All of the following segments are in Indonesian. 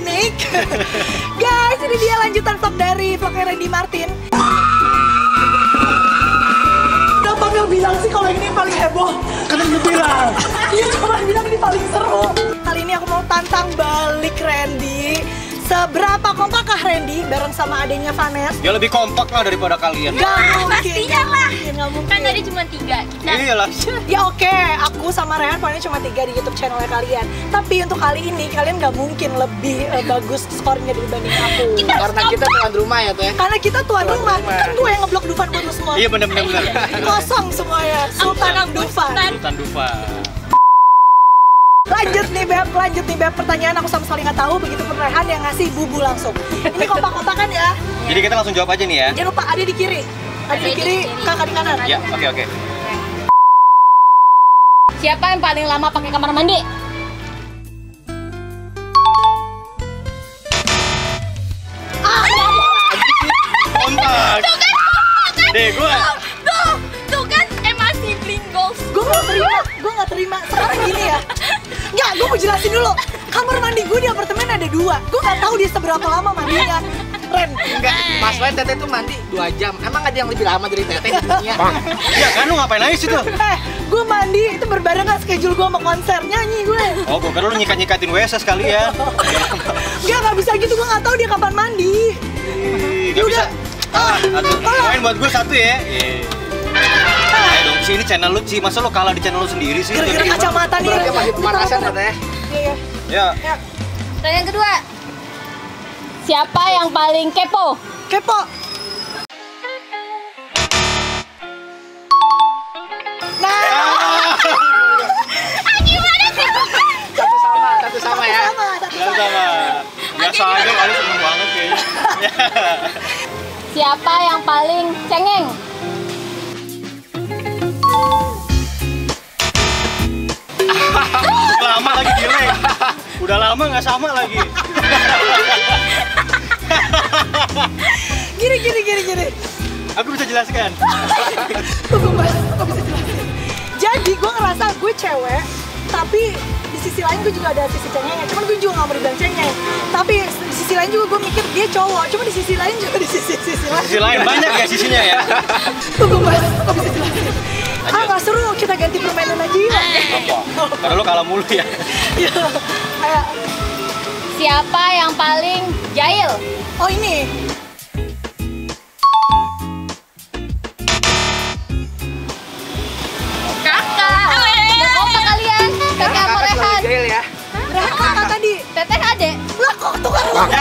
naik. Guys, ini dia lanjutan vlog dari vlognya Randy Martin. Kenapa nggak bilang sih kalau ini paling heboh? Kan lu bilang. Iya cuma bilang ini paling seru. Kali ini aku mau tantang balik Randy. Seberapa kompakkah Randy bareng sama adanya Vanes? Dia lebih kompak lah daripada kalian. Gak mungkin, Pastinya gak lah. mungkin, gak mungkin. Kan tadi cuma tiga. Kita Iya lah. Ya oke, aku sama Rehan poinnya cuma tiga di YouTube channelnya kalian. Tapi untuk kali ini kalian gak mungkin lebih eh, bagus skornya dibanding aku. Karena kita tuan rumah ya teh. Karena kita tuan rumah, rumah. kan gue yang ngeblok Dufan buat lu semua. Iya bener. Kosong semuanya, Sultan Dufan. Sultan Dufa. Lanjut nih Beb, lanjut nih Beb. Pertanyaan aku sama sekali nggak tahu, begitu pun Rehan yang ngasih bubu langsung. Ini kotak-kotakan ya. Jadi kita langsung jawab aja nih ya. Jangan lupa ada di kiri. Ada di kiri, kakak di kanan. Ya, oke oke. siapa yang paling lama pakai kamar mandi? Kontak. Deh, gue Tuh, tuh kan emang sibling goals. Gue nggak terima, gue nggak terima. Sekarang gini ya. Nggak, gue mau jelasin dulu. Kamar mandi gue di apartemen ada dua. Gue nggak tahu dia seberapa lama mandinya. Ren, Enggak, Mas Wen Teteh tuh mandi 2 jam. Emang ada yang lebih lama dari Teteh di dunia? Ya kan lu ngapain aja situ? eh, gue mandi itu berbarengan schedule gue sama konser nyanyi gue. Oh, gue kira lu nyikat-nyikatin WC sekalian. Nggak, nggak bisa gitu. Gue nggak tahu dia kapan mandi. Gak bisa. Ah, aduh, main buat gue satu ya. Iya. Ayo dong, sih ini channel lu sih. Masa lu kalah di channel lu sendiri sih? Gara-gara kacamata nih. Berarti masih pemanasan ya Teh. Iya, Ya, iya. Pertanyaan kedua. Siapa yang paling kepo? Kepo. Nah, Satu sama, satu sama ya. sama. satu ya sama. sama. Biasa aja kali seneng banget kayaknya. Siapa yang paling cengeng? Lama lagi delay. Udah lama nggak sama lagi. Gini, gini, gini, gini. Aku bisa jelaskan. Tunggu mas, aku bisa jelasin. Jadi gue ngerasa gue cewek, tapi di sisi lain gue juga ada sisi cengengnya. Cuman gue juga gak mau dibilang cengeng. Tapi di sisi lain juga gue mikir dia cowok. Cuma di sisi lain juga di sisi sisi lain. Sisi lain banyak ya sisinya ya. Tunggu mas, aku bisa jelasin. Ah gak seru, kita ganti permainan aja yuk. Karena lu kalah mulu ya. Ya, kayak, Siapa yang paling jahil? oh ini. Kakak. Udah kompak kalian. Kakak sama Rehan. jahil ya. Berapa kakak tadi? Teteh adek. Lah kok tukar uang?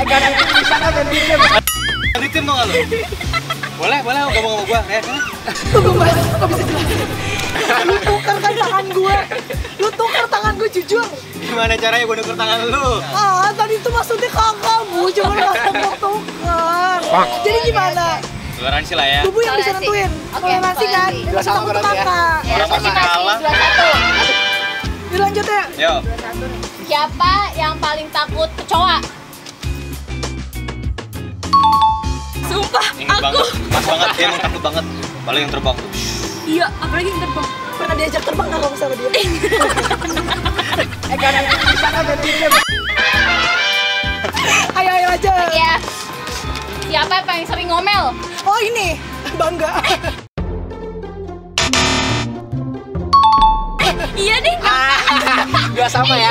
Eh ada yang kan dan dia. Di tim dong lu. Boleh, boleh gabung sama gua. Ya, Tunggu mas, aku bisa jelasin. Lu tukar kan tangan gue. Lu tukar tangan gue jujur. gimana caranya gua nuker tangan lu? Ah, tadi itu maksudnya bu, cuma nggak mau tukar. Jadi gimana? Toleransi lah ya. Bubu yang bisa nentuin. Oke, Toleransi kan? Dua sama berarti ya. kakak. Ya, Orang kasih kalah. dua satu. Dilanjut ya. Yo. Siapa yang paling takut kecoa? Sumpah, Ingat banget, pas banget dia emang takut banget. Paling yang terbang. Iya, apalagi yang terbang. Pernah diajak terbang nggak kamu sama dia? Eh gak kan dan dia. ayo ayo aja. Ya. Siapa yang paling sering ngomel? Oh ini, bangga. Iya deh. Dua sama ya.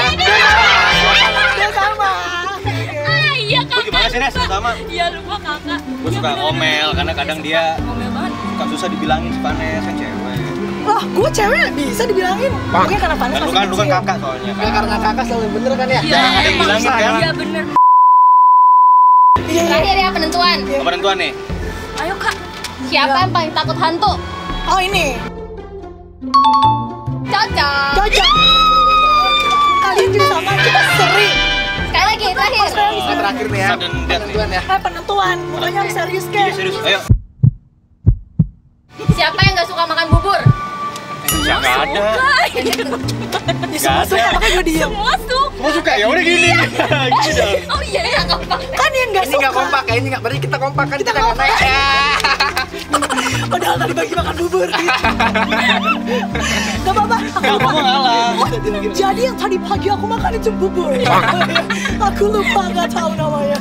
Sih Nes sama? Iya lupa kakak. Gua suka ngomel karena kadang dia Ngomel banget. suka susah dibilangin si Vanes kan cewek. Wah, gue cewek bisa dibilangin. Mungkin karena panas Kan lu masih kan lu kan kecil. kakak soalnya Ya kan. karena kakak selalu bener kan ya. Iya, Jangan ada yang bilangin kan. Iya bener. Iya, iya. Terakhir ya penentuan. Apa tentuan nih? Ayo kak. Siapa yang paling takut hantu? Oh ini, Cocok. cocok. Kalian juga sama, kita sering. Terakhir. Nah, terakhir nih ya. Penentuan ya. Eh penentuan, mukanya harus serius Iya kan? serius. Ayo. Siapa yang nggak suka makan bubur? Ya nggak ada. Ya, semua suka, makanya gue diem. Semua suka. Semua suka ya udah gini. Gini dong. Oh iya ya kompak. Kan yang nggak Ini suka. nggak kompak ya, ini nggak. Berarti kita kompak kan kita nggak naik. Ya. Padahal tadi bagi makan bubur gitu. Gak apa-apa, aku Gak, lupa. kamu ngalah. Oh, jadi yang tadi pagi aku makan itu bubur. aku lupa gak tahu namanya.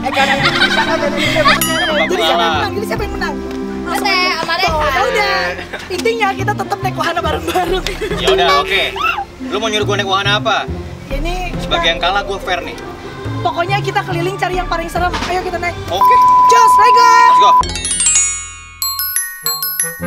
Eh karena ini bisa kan Jadi siapa yang menang? Jadi siapa yang menang? Ate, sama Oh, ya udah. Intinya kita tetap naik wahana bareng-bareng. Ya udah, oke. Lu mau nyuruh gue naik wahana apa? Ini Sebagai yang kalah gue fair nih. pokoknya kita keliling cari yang paling serem. Ayo kita naik. Oke. Just let's go. Let's go. Oke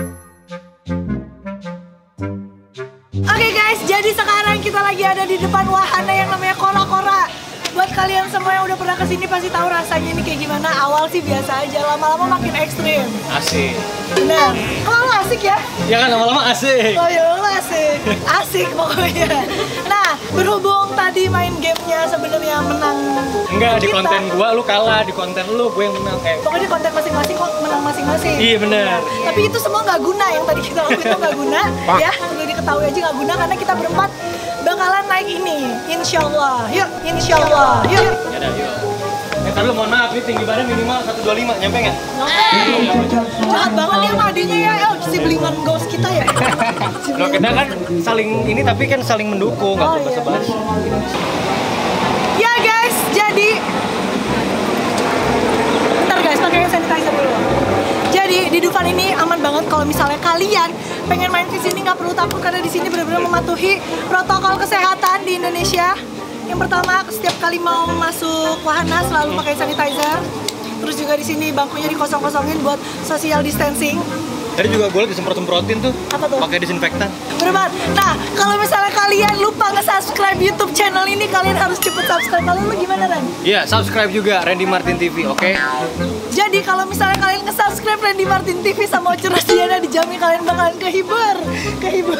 guys, jadi sekarang kita lagi ada di depan wahana yang namanya kora-kora. Buat kalian semua yang udah pernah ke sini pasti tahu rasanya ini kayak gimana. Awal sih biasa aja, lama-lama makin ekstrim. Asik. Bener. Kalau asik ya? Ya kan lama-lama asik. Oh ya asik, asik pokoknya. Nah, berhubung tadi main gamenya sebenarnya menang. Enggak, di konten gua lu kalah, di konten lu gue yang menang kayak. Pokoknya konten masing-masing kok menang masing-masing. Iya, bener. Tapi itu semua nggak guna yang tadi kita lakuin itu nggak guna, ya. Udah diketahui aja nggak guna karena kita berempat bakalan naik ini, insya Allah. Yuk, insya Allah. Yuk. Ya yuk. Eh, tadi mohon maaf, ini tinggi badan minimal 125, nyampe nggak? Jahat banget ya sama adiknya ya, eh, si belingan ghost kita ya. Lo kita kan saling ini tapi kan saling mendukung, nggak Oh, oh, iya. basa-basi. Ya guys, jadi Bentar guys, pakai sanitizer dulu. Di Dufan ini aman banget kalau misalnya kalian pengen main ke sini nggak perlu takut karena di sini benar-benar mematuhi protokol kesehatan di Indonesia. Yang pertama, setiap kali mau masuk wahana selalu pakai sanitizer. Terus juga di sini bangkunya dikosong-kosongin buat social distancing. Tadi juga gue lagi semprot-semprotin tuh. Apa tuh? Pakai disinfektan. Bener Nah, kalau misalnya kalian lupa nge-subscribe YouTube channel ini, kalian harus cepet subscribe. Kalau lu gimana, Ran? Iya, subscribe juga Randy Martin TV, oke? Jadi kalau misalnya kalian nge-subscribe Randy Martin TV sama Oce Rasiana dijamin kalian bakalan kehibur Kehibur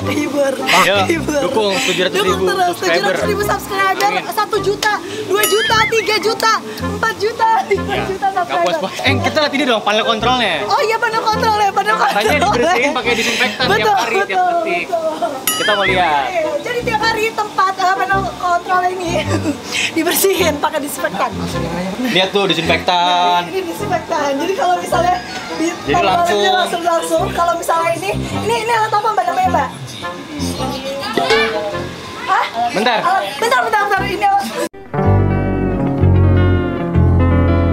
ya, kehibur Ya, Kehibur dukung 700.000 Dukung terus, subscriber. 700 ribu subscriber Amin. 1 juta, 2 juta, 3 juta, 4 juta, 5 juta Gak subscriber. Eh, kita lihat ini dong panel kontrolnya. Oh iya panel kontrol ya, panel kontrol Makanya dibersihin pakai disinfektan tiap Betul, hari, tiap betul, detik. betul. Kita mau lihat. Iya, Jadi tiap hari tempat uh, panel kontrol ini dibersihin pakai disinfektan Lihat tuh disinfektan. Ini disinfektan. Jadi kalau misalnya di Jadi langsung. langsung langsung. Kalau misalnya ini, ini ini alat apa mbak namanya mbak? Hah? Bentar. Bentar bentar bentar ini.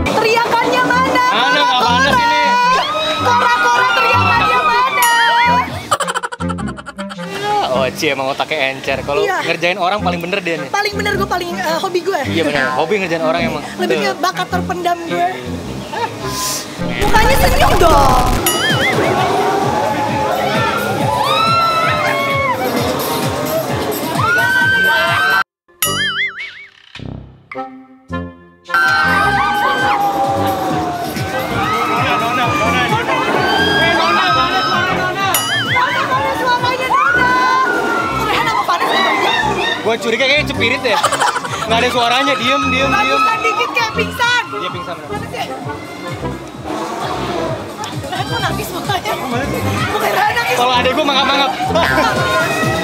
Teriakannya mana? Nggak Kora-kora. panas ini. Kora-kora teriakannya mana? Oh, Cie emang otaknya encer. Kalau Iya. ngerjain orang paling bener dia nih. Paling bener gue paling eh, hobi gue. Iya bener, hobi ngerjain orang emang. Lebih ke bakat terpendam gue. Mukanya senyum dong. Cepirit deh. Nggak ada suaranya, diem, diem, diem. Bagusan dikit kayak pingsan. Dia pingsan. nangis mukanya? Bukan Rehan nangis. Kalau adek gue mangap-mangap.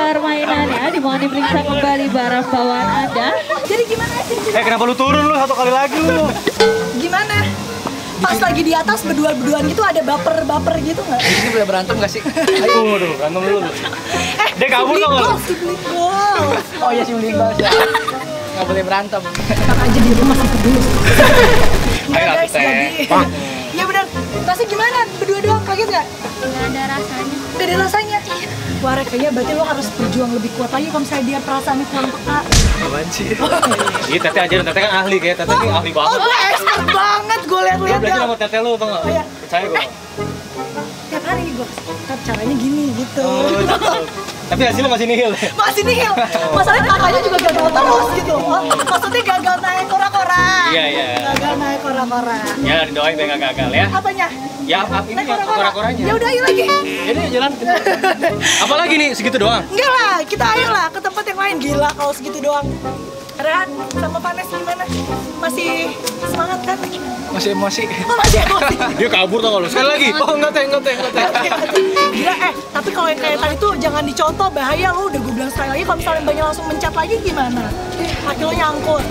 permainannya dimohon diperiksa kembali barang bawaan Anda. Jadi gimana sih? Eh, kenapa lu turun lu satu kali lagi lu? Gimana? Pas lagi di atas berdua-berduaan gitu ada baper-baper gitu nggak? Ini boleh berantem gak sih? Ayo, waduh, berantem dulu. Eh, Dia kabur nggak lu? Blikbol, si Blikbol. Oh iya sih mending banget ya. Gak boleh berantem. Enak aja di rumah situ dulu. Ayo, guys, jadi Ya benar. Rasanya gimana? Berdua doang kaget nggak? nggak ada rasanya. Gak ada rasanya. Wah, Rek, kayaknya berarti lo harus berjuang lebih kuat lagi kalau misalnya dia perasaannya kurang peka. Apaan sih? Iya, Tete aja, Tete kan ahli kayak Tete ini ahli Oh, banget. gue expert banget. Gue Dia liat-liat belajar ya. sama Tete lu, tau nggak? Oh, iya. Percaya gue. Tiap hari gue kan caranya gini gitu. Oh. Tapi hasilnya masih nihil ya? Masih nihil. Masalahnya kakaknya juga gagal terus gitu. Oh, maksudnya gagal naik kora-kora. Iya, iya. Gagal naik kora-kora. Ya, didoain biar nggak gagal ya. Apanya? Ya, apa ini ya, kora-koranya. Ya udah ayo lagi. Ini jalan. Apalagi nih segitu doang. Enggak lah, kita ayo lah ke tempat yang lain. Gila kalau segitu doang. Rehan sama Panes gimana? Masih semangat kan? Masih emosi. Oh, masih emosi. Dia kabur tau kalau sekali lagi. Oh enggak teh, enggak teh, enggak teh. Gila eh, tapi kalau yang kayak tadi tuh jangan dicontoh bahaya lo udah gue bilang sekali lagi kalau misalnya banyak langsung mencat lagi gimana? Kaki lo nyangkut.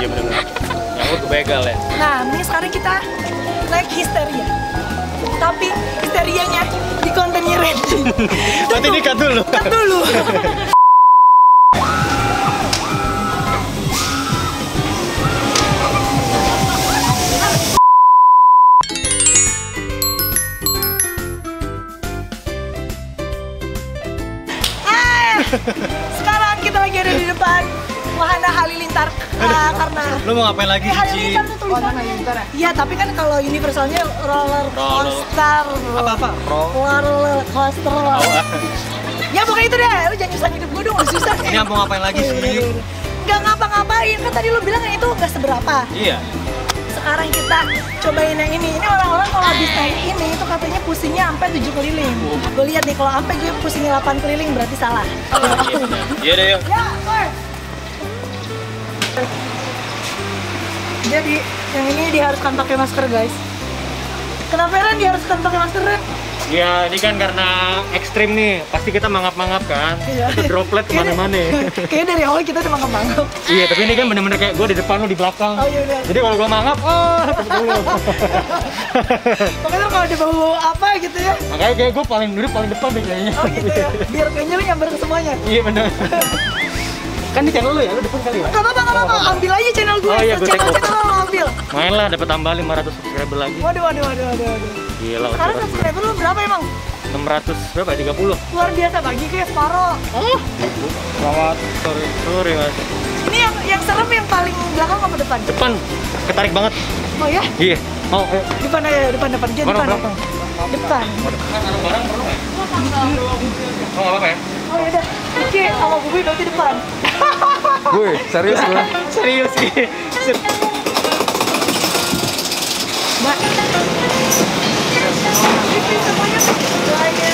Iya benar. Nyangkut begal ya. Nah, ini sekarang kita naik histeria. Tapi histerianya di kontennya Randy. Berarti di cut dulu. Cut dulu. Halilintar Ah, karena Lu mau ngapain lagi Eh? Halilintar tuh tulisannya. Iya, tapi kan kalau universalnya roller coaster. Apa-apa? Ro- Roller coaster. Oh. Ya pokoknya itu deh, lu jangan nyusahin hidup gue dong, susah. Ini mau ngapain lagi sih? Gak ngapa-ngapain, kan tadi lu bilang itu gak seberapa. Iya. Sekarang kita cobain yang ini. Ini orang-orang kalau habis naik ini itu katanya pusingnya sampai 7 keliling. Gue lihat nih kalau sampai gue pusingnya 8 keliling berarti salah. Iya benar. Iya deh, yuk. Ya, Jadi, yang ini diharuskan pakai masker, guys. Kenapa Ren diharuskan pakai masker, Ren? Ya, ini kan karena ekstrim nih. Pasti kita mangap-mangap kan. Iya. Itu droplet ke mana-mana. Kayaknya dari awal kita udah mangap-mangap. iya, tapi ini kan bener-bener kayak gue di depan, lu di belakang. Oh iya udah. Jadi kalau gue mangap, oh, dulu. Pokoknya kalau ada bau apa gitu ya. Makanya kayak gue paling duduk paling depan deh kayaknya. Oh gitu ya. Biar kayaknya lu nyamber ke semuanya. Iya bener. kan di channel lu ya, lu depan kali ya? Gak apa-apa, gak apa-apa. Ambil aja channel gue. Oh iya, gue channel channel lo ambil. Main lah, dapat tambah 500 subscriber lagi. Waduh, waduh, waduh, waduh, waduh. Gila, Sekarang subscriber lu berapa emang? 600 berapa? ya? 30. Luar biasa bagi kayak separoh. Oh, Rawat, sorry, sorry mas. ini yang yang serem yang paling belakang apa depan? Depan, ketarik banget. Oh ya, Iya. Mau, ayo. depan aja, depan, depan, Barang depan. belakang. Depan. Barang perlu nggak? Oh, nggak apa-apa ya? Oh yaudah, oke, sama gue berarti depan. Gue serius gue. Serius sih. Mbak. Semuanya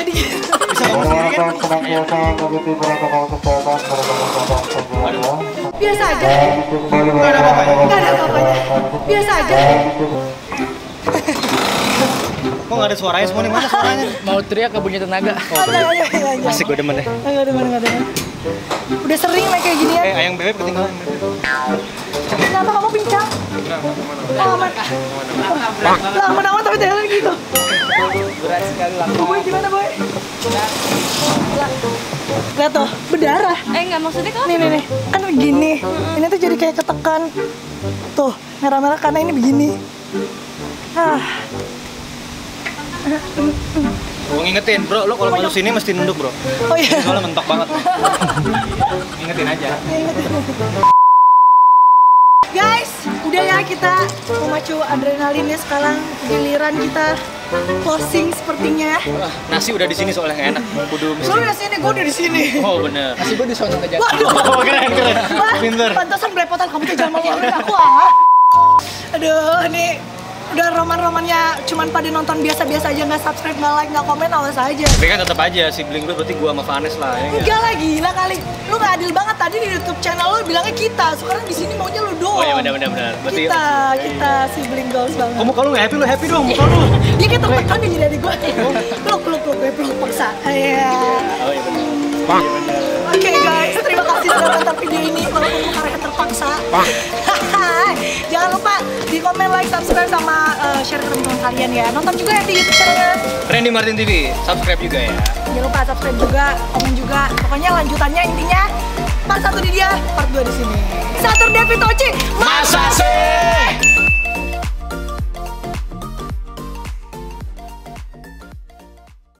Bisa ngomong sendiri kan? Biasa aja, Nggak ada apa-apa ya? nggak ada apa-apanya. Biasa aja. Kok nggak ada suaranya semua nih? Mana suaranya? Mau teriak ke bunyi tenaga. Asik gue demen deh. Udah sering naik kayak gini ya. Eh, ayang bebek ketinggalan. Kenapa kamu pincang? Oh, aman. Lah, aman-aman tapi jalan gitu. Berat sekali lah. Boy, gimana, Boy? Lihat tuh, berdarah. Eh nggak maksudnya kau Nih, nih, nih. Kan begini. Ini tuh jadi kayak ketekan. Tuh, merah-merah karena ini begini. Ah, Gue ngingetin, bro, lo kalau masuk sini mesti nunduk, bro. oh iya. Soalnya mentok banget. Ingetin aja. Guys, udah ya kita memacu adrenalinnya sekarang giliran kita closing sepertinya. Nasi udah di sini soalnya nggak enak. Kudu Lu mesti. udah sini, gue udah di sini. Oh bener. Masih gue di sono aja. Waduh, Oh keren keren. Wah, Pinter. pantesan belepotan kamu tuh jangan ngomongin aku ah. Aduh, ini udah roman-romannya cuman pada nonton biasa-biasa aja nggak subscribe nggak like nggak komen awas aja Tapi kan tetap aja sibling lu berarti gua sama Vanes lah. Ya, nggak? enggak lah gila kali lu nggak adil banget tadi di YouTube channel lu bilangnya kita sekarang di sini maunya lu doang Oh iya benar benar benar. Berarti kita kita sibling goals banget kamu kalau nggak happy lu happy dong muka lu. dia kayak tertekan nih jadi adik gue peluk peluk peluk paksa iya Oh iya benar. Oke guys, terima kasih sudah nonton video ini walaupun karena terpaksa. Komen, like, subscribe sama eh, share ke teman-teman kalian ya. Nonton juga ya di YouTube channelnya. Randy Martin TV, subscribe juga ya. Jangan lupa subscribe juga, komen juga. Pokoknya lanjutannya intinya part satu di dia, part 2 di sini. Satur Devi Toci, Masa sih?